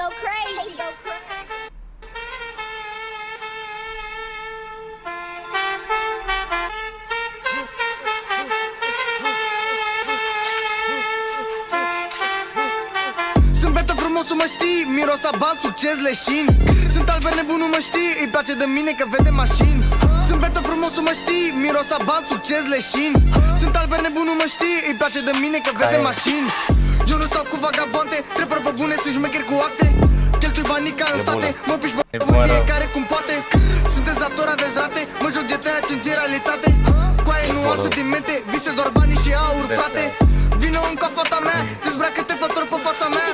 go crazy. Go crazy. Sunt betă frumosul mă știi, miros a bani, succes, leșin Sunt alber nebunul mă știi, îi place de mine că vede mașini Sunt betă frumosul mă știi, miros a bani, succes, leșin Sunt alber nebunul mă știi, îi place de mine că vede Hai. mașini Eu nu stau cu vagabonte, trebuie pe bune, sunt șmecheri cu acte Cheltui banii ca în E state, bună. mă piși bă, E bă, bună. fiecare cum poate Sunteți datori, aveți rate, mă joc GTA, ce în realitate Coaie E nu am bună. sentimente, vise doar banii și aur, Vezi, frate da. Vino încă fata mea, dezbracă-te fător pe fața mea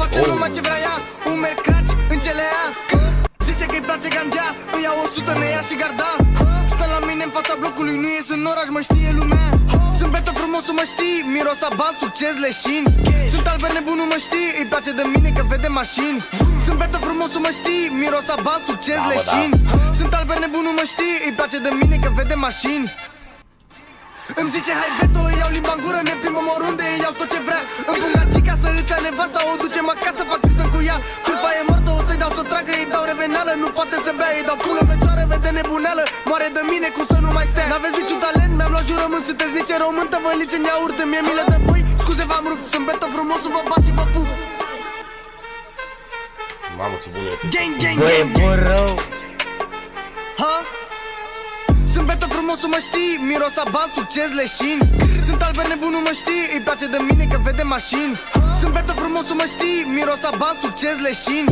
Face Oh. numai ce vrea ea, umeri craci în cele ea Zice că-i place gangea, îi iau 100, ne ia și garda mă știi, miros a bani, succes, leșin Sunt alber nebunul, mă știi, îi place de mine că vede mașini. Sunt betă frumosul, mă știi, miros a bani, succes, Da, bă, da. leșin Sunt alber nebunul, mă știi, îi place de mine că vede mașini. Îmi zice hai veto, îi iau limba în gură, ne plimbăm oriunde, îi iau tot ce vrea. Îmi pun gagica să îți ia nevasta, o ducem acasă, fac să cu ea. Tâlpa e moartă, o să-i dau să tragă, îi dau reveneală Nu poate să bea, îi dau pulă pe țoară, vede nebuneală Moare de mine, cum să nu mai stea. N-aveți niciun talent, mi-am luat jurământ, sunteți niște român Tăvăliți în iaurt, mi-e milă de voi. Scuze, v-am rupt, sunt betă frumosul, vă bat și vă pup. Mamă, ce bun e. Gang, gang, Bă, e gang, bun rău. Ha? Sunt betă frumosul, mă știi, miros a bani, succes, leșin Sunt alber nebunul, mă știi, îi place de mine că vede mașini. Sunt betă frumosul, mă știi, miros a bani, succes, leșin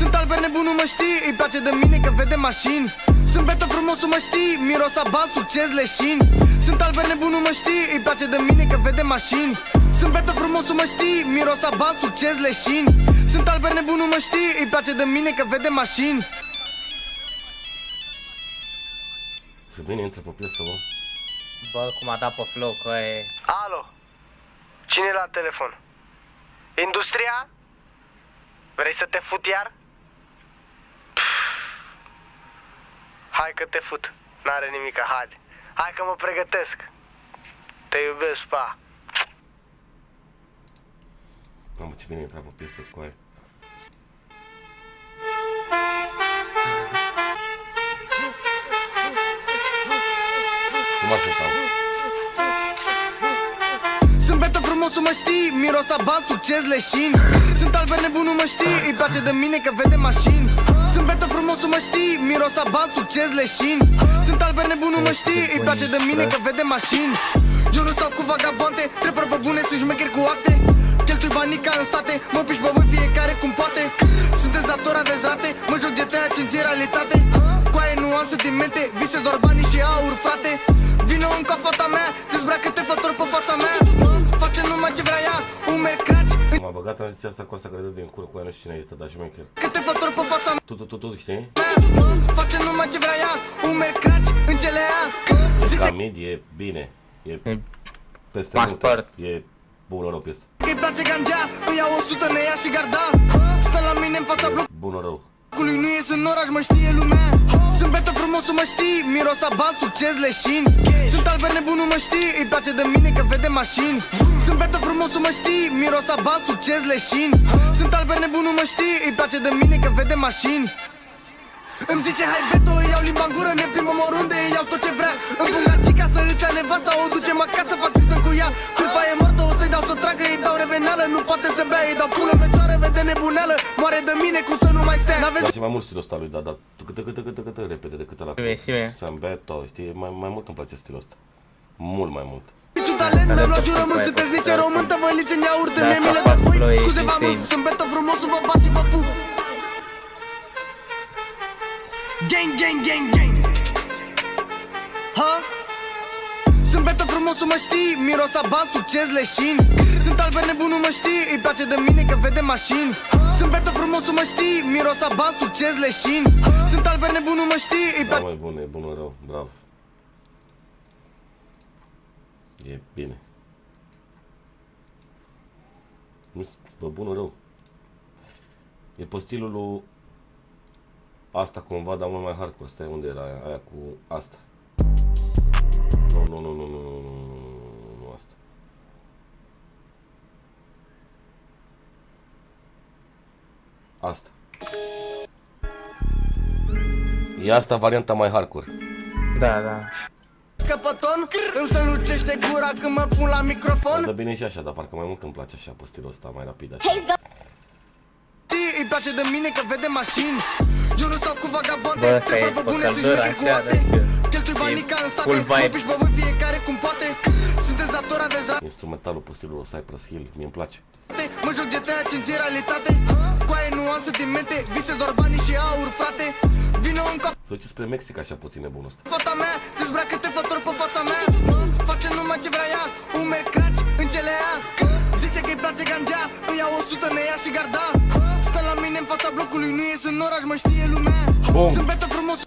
Sunt alber nebunul, mă știi, îi place de mine că vede mașini Sunt betă frumosul, mă știi, miros a bani, succes, leșin Sunt alber nebunul, mă știi, îi place de mine că vede mașini Sunt betă frumosul, mă știi, miros a bani, succes, leșin Sunt alber nebunul, mă știi, îi place de mine că vede mașini Și bine intră pe piesă, bă. Bă, cum a dat pe flow, că e... Alo, cine e la telefon? Industria? Vrei să te fut iar? Hai că te fut, n-are nimic, haide Hai că mă pregătesc. Te iubesc, pa. Mamă, ce bine intră pe piesă cu aia. Frumosul, mă știi, miros a bani, succes, leșin Sunt alber nebunul, mă știi, îi place de mine că vede mașini. Sunt betă frumosul, mă știi, miros a bani, succes, leșin Sunt alber nebunul, mă știi, îi place de mine că vede mașini. Eu nu stau cu vagabonte, trebuie pe bune, sunt șmecheri cu acte. Cheltui banii ca în state, mă piși pe voi fiecare cum poate. Sunteți datori, aveți rate, mă joc GTA, ce în realitate Coaie nu am sentimente, vise doar banii și aur, frate. Vino încă fata mea, dezbracă-te fător pe fața mea Face numai ce vrea ea, umeri craci M-a băgat în ziua asta cu asta care dă din cură cu ea, nu știu cine e, dar și mai chiar. Câte fător pe fața mea Tu, tu, tu, tu, știi? Face numai ce vrea ea, umeri craci în cele ea E Zice ca mid, e bine. E e peste Pasport. multe. E bună rău piesă. că-i place gangea, îi iau 100, ne ia și garda Stă la mine în fața Bună rău. blocului, nu ies în oraș, mă știe lumea Sunt betă frumosul, mă știi, miros a bani, succes, leșin Sunt alber nebunul, mă știi, îi place de mine că vede mașini. Sunt betă frumosul, mă știi, miros a bani, succes, leșin Sunt alber nebunul, mă știi, îi place de mine că vede mașini. Îmi zice hai veto, îi iau limba în gură, ne plimbăm oriunde, îi iau tot ce vrea. Îmi pun gagica să îți ia nevasta, o ducem acasă, fac să cu ea. Tâlpa e moartă, o să-i dau să tragă, îi dau reveneală Nu poate să bea, îi dau pulă pe țoară, vede nebuneală Moare de mine, cum să nu mai stea N-aveți Dar și mai mult stilul ăsta lui, da, dar câtă, câtă, câtă, câtă repede decât ăla. Și mie, și mie. Sam Beto, știi, mai, mai mult îmi place stilul ăsta. Mult mai mult. niciun talent, mi-am luat Talentul jurământ, pe sunteți care niște poți român să- Tăvăliți în iaurt, De mi-e asta milă de faci voi flow, ești Scuze, v-am insane. rupt, sunt betă frumosul, vă bat și vă pup Gang, gang, gang, gang Sunt betă frumosul, mă știi, miros a bani, succes, leșin Sunt alber nebunul, mă știi, îi place de mine că vede mașini Sunt betă frumosul, mă știi, miros a bani, succes, leșin Sunt alber nebunul, mă știi, îi Da, place mai bun, e bună rău, bravo. E bine. Nu bă, bună rău. E pe stilul lui asta cumva, dar mult mai hardcore. Stai unde era aia, aia cu asta. Nu, nu, nu, nu, nu, nu, nu, nu, asta. Asta. E asta varianta mai hardcore. Da, da. Scăpăton, însă lucește gura când mă pun la microfon. Da bine și așa, dar parcă mai mult îmi place așa pe stilul ăsta, mai rapid așa. Tii, îi place de mine că vede mașini. Eu nu stau cu vagabonde, te vorbă bune, se cu ate full Mă vibe. piși pe voi fiecare cum poate. Sunteți dator, aveți rate Instrumentalul pe stilul Cypress Hill, mie îmi place. Mă joc GTA 5 în realitate. Coaie nuanțe din mente Vise doar banii și aur, frate. Vino în cap. Să duce spre Mexic așa puțin nebunul ăsta. fata mea Dezbracă-te fători pe fața mea. Face numai ce vrea ea Umeri craci în cele ea Zice că-i place gangea Îi iau 100, ne ia și garda. Stă la mine în fața blocului Nu ies în oraș, mă știe lumea. Bum. Sunt betă frumos